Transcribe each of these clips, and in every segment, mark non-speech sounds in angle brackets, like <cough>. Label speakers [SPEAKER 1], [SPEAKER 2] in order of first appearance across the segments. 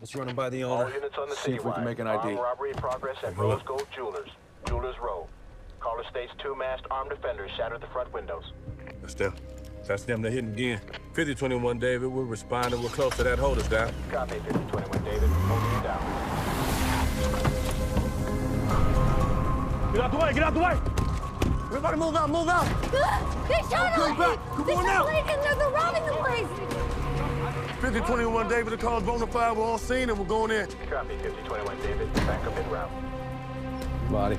[SPEAKER 1] Let's run him by the
[SPEAKER 2] All units on the
[SPEAKER 3] See if we can make an ID.
[SPEAKER 2] Armed robbery in progress at Rose. Gold Jewelers. Jewelers Row. Caller states two masked armed defenders shattered the front windows.
[SPEAKER 4] That's them. That's them. They're hitting again. 5021, David. We're responding. We're close to that holder down.
[SPEAKER 2] Copy 5021 David. Holding you down.
[SPEAKER 1] Get out the way, get out the way! Everybody move out, move out! <gasps>
[SPEAKER 5] They shot
[SPEAKER 1] Okay,
[SPEAKER 5] him!
[SPEAKER 1] back. Come
[SPEAKER 5] They
[SPEAKER 1] on
[SPEAKER 5] shot
[SPEAKER 1] out.
[SPEAKER 5] Blake and they're, they're robbing the place!
[SPEAKER 3] 5021 David, the call's bona fide. We're on scene and we're going in.
[SPEAKER 2] Copy 5021 David. Backup en route.
[SPEAKER 3] Body.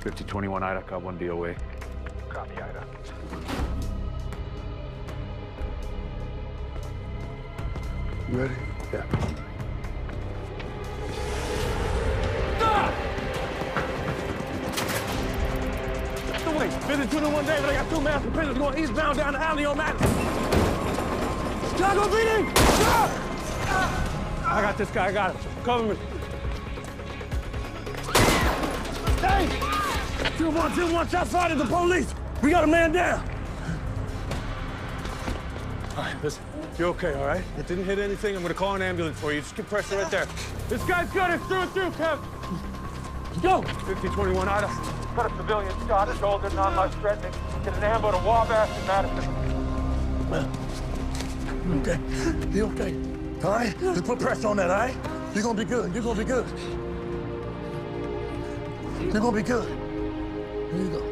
[SPEAKER 3] Fifty twenty-one Ida, got one DOA.
[SPEAKER 2] Copy Ida.
[SPEAKER 3] You ready? Yeah.
[SPEAKER 1] The way, 5021 David, I got two masked prisoners going eastbound down the alley on Madison. Chicago PD! Ah! I got this guy, I got him. Cover me. Hey! 2121, shots fired at the police! We got a man down! All right, listen, you're okay, all right? It didn't hit anything. I'm gonna call an ambulance for you. Just keep pressing right there. This guy's got it through and through, Kev. Let's go. 5021 Ida. Got a civilian shot, shoulder, non-life threatening. Get an ambo to Wabash and Madison. You okay? You okay? All right? Just put pressure on that, all right? You're gonna be good. You're gonna be good. You're gonna be good. Here you go.